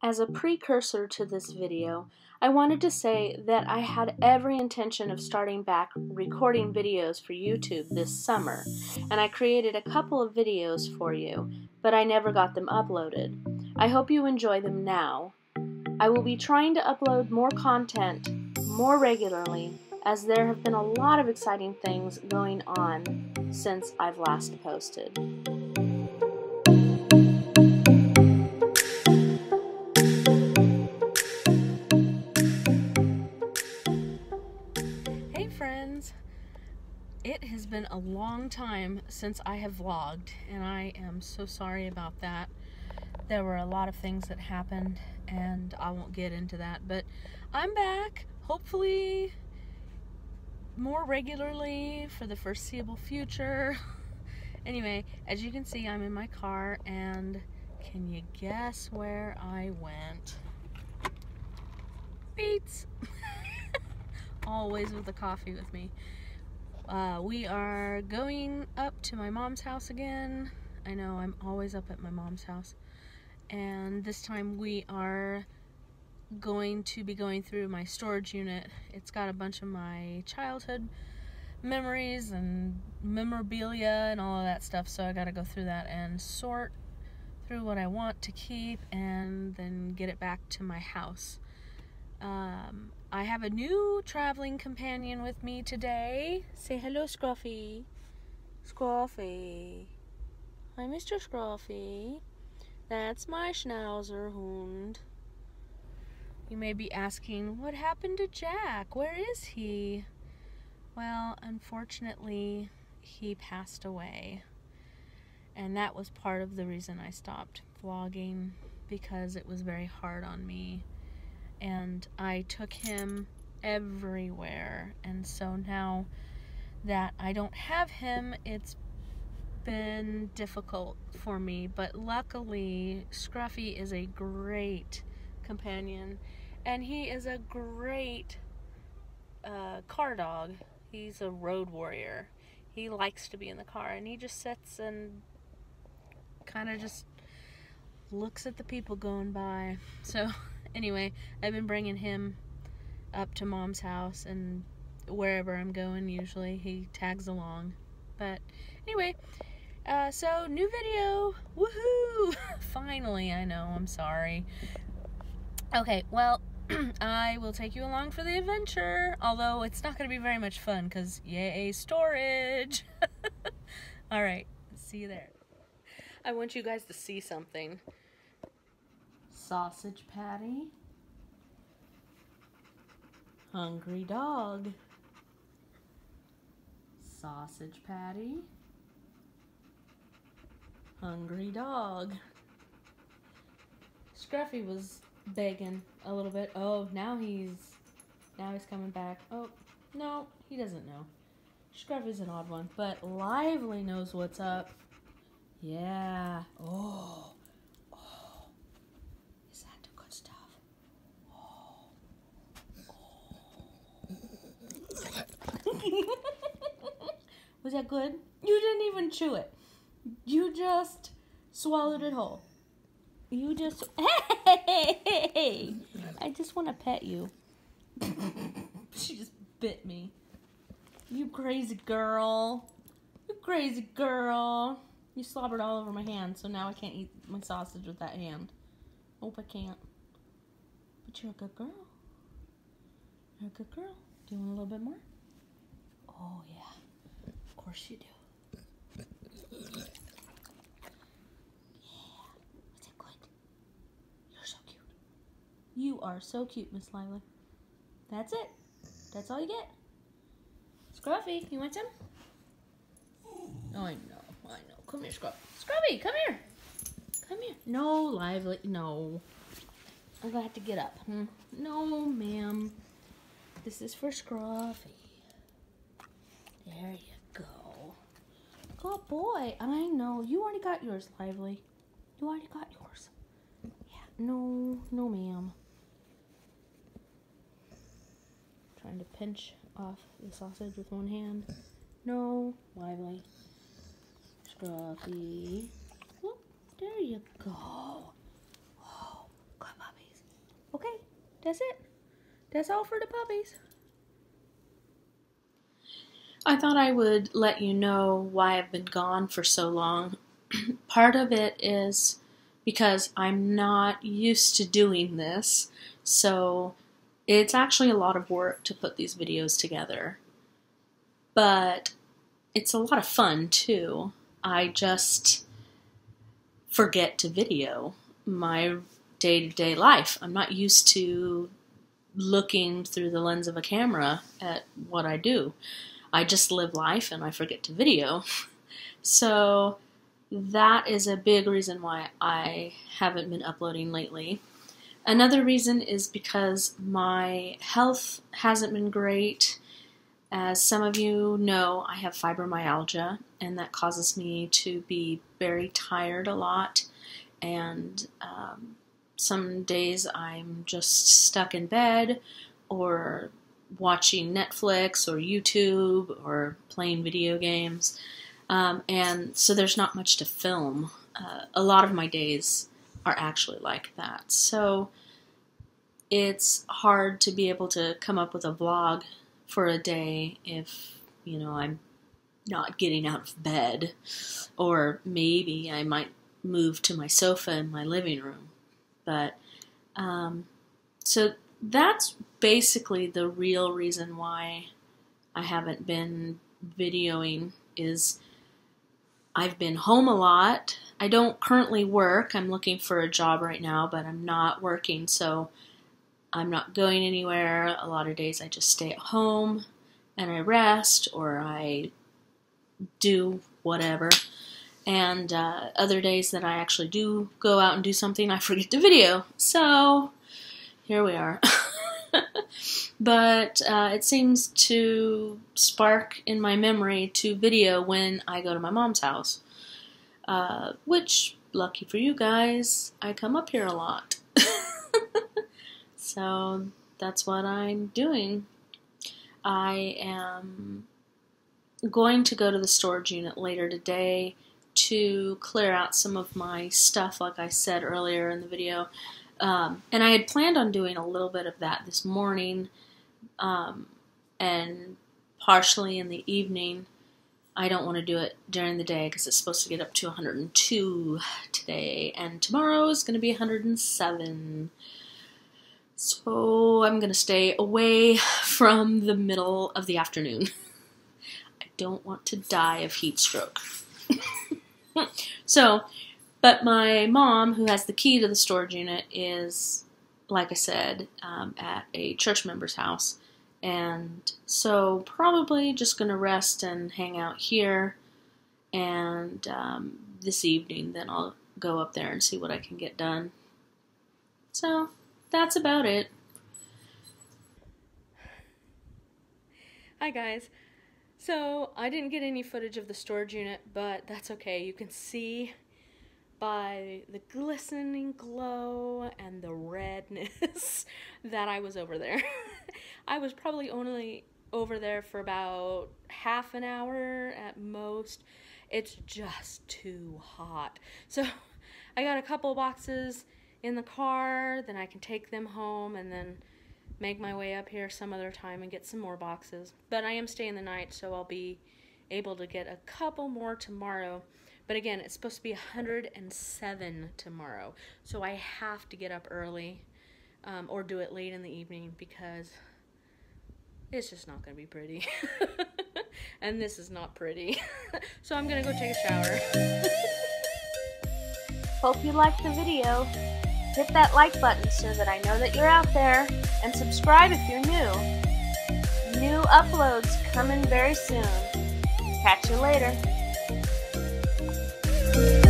As a precursor to this video, I wanted to say that I had every intention of starting back recording videos for YouTube this summer, and I created a couple of videos for you, but I never got them uploaded. I hope you enjoy them now. I will be trying to upload more content more regularly, as there have been a lot of exciting things going on since I've last posted. It has been a long time since I have vlogged, and I am so sorry about that. There were a lot of things that happened, and I won't get into that, but I'm back, hopefully more regularly for the foreseeable future. anyway, as you can see, I'm in my car, and can you guess where I went? Beats! Always with the coffee with me. Uh, we are going up to my mom's house again. I know I'm always up at my mom's house. And this time we are going to be going through my storage unit. It's got a bunch of my childhood memories and memorabilia and all of that stuff. So I got to go through that and sort through what I want to keep and then get it back to my house. Um, I have a new traveling companion with me today. Say hello, Scruffy. Scruffy. Hi, Mr. Scruffy. That's my Schnauzer Hund. You may be asking, what happened to Jack? Where is he? Well, unfortunately, he passed away. And that was part of the reason I stopped vlogging because it was very hard on me and I took him everywhere. And so now that I don't have him, it's been difficult for me. But luckily, Scruffy is a great companion, and he is a great uh, car dog. He's a road warrior. He likes to be in the car, and he just sits and kind of just looks at the people going by. So anyway, I've been bringing him up to mom's house and wherever I'm going usually he tags along. But anyway, uh, so new video, woohoo! Finally, I know, I'm sorry. Okay, well, I will take you along for the adventure, although it's not going to be very much fun because yay, storage! Alright, see you there. I want you guys to see something sausage patty, hungry dog, sausage patty, hungry dog. Scruffy was begging a little bit. Oh, now he's now he's coming back. Oh, no, he doesn't know. Scruffy's an odd one, but Lively knows what's up. Yeah. Oh. Was that good? You didn't even chew it. You just swallowed it whole. You just. Hey! I just want to pet you. she just bit me. You crazy girl. You crazy girl. You slobbered all over my hand, so now I can't eat my sausage with that hand. Hope I can't. But you're a good girl. You're a good girl. Do you want a little bit more? Oh, yeah. Course you do. Yeah. Was it good? You're so cute. You are so cute, Miss Lila. That's it. That's all you get. Scruffy, you want some? Oh, I know. I know. Come here, Scruffy. Scruffy, come here. Come here. No, lively. No. I'm gonna have to get up. Hmm? No, ma'am. This is for Scruffy. There you go. Good boy. I know. You already got yours, Lively. You already got yours. Yeah. No, no, ma'am. Trying to pinch off the sausage with one hand. No, Lively. Scruffy. Whoop, there you go. Oh, good puppy. that's it. That's all for the puppies. I thought I would let you know why I've been gone for so long. Part of it is because I'm not used to doing this, so it's actually a lot of work to put these videos together. But it's a lot of fun too. I just forget to video my day to day life. I'm not used to looking through the lens of a camera at what I do. I just live life and I forget to video. So that is a big reason why I haven't been uploading lately. Another reason is because my health hasn't been great. As some of you know, I have fibromyalgia, and that causes me to be very tired a lot. And um, some days I'm just stuck in bed or watching Netflix or YouTube or playing video games. Um, and so there's not much to film. Uh, a lot of my days are actually like that. So it's hard to be able to come up with a vlog for a day if, you know, I'm not getting out of bed. Or maybe I might move to my sofa in my living room. But, um, so that's basically the real reason why I haven't been videoing is I've been home a lot. I don't currently work. I'm looking for a job right now, but I'm not working, so I'm not going anywhere. A lot of days I just stay at home and I rest or I do whatever. And uh, other days that I actually do go out and do something, I forget to video. So here we are. but uh, it seems to spark in my memory to video when I go to my mom's house. Uh, which, lucky for you guys, I come up here a lot. so that's what I'm doing. I am going to go to the storage unit later today to clear out some of my stuff, like I said earlier in the video. Um, and I had planned on doing a little bit of that this morning um, and partially in the evening. I don't want to do it during the day because it's supposed to get up to 102 today, and tomorrow is going to be 107. So I'm going to stay away from the middle of the afternoon. I don't want to die of heat stroke. so but my mom, who has the key to the storage unit, is, like I said, um, at a church member's house. And so, probably just going to rest and hang out here. And um, this evening, then I'll go up there and see what I can get done. So, that's about it. Hi, guys. So, I didn't get any footage of the storage unit, but that's okay. You can see by the glistening glow and the redness that I was over there. I was probably only over there for about half an hour at most. It's just too hot. So I got a couple boxes in the car, then I can take them home and then make my way up here some other time and get some more boxes. But I am staying the night, so I'll be able to get a couple more tomorrow. But again, it's supposed to be 107 tomorrow. So I have to get up early um, or do it late in the evening because it's just not going to be pretty. and this is not pretty. so I'm going to go take a shower. Hope you liked the video. Hit that like button so that I know that you're out there. And subscribe if you're new. New uploads coming very soon. Catch you later. Thank you.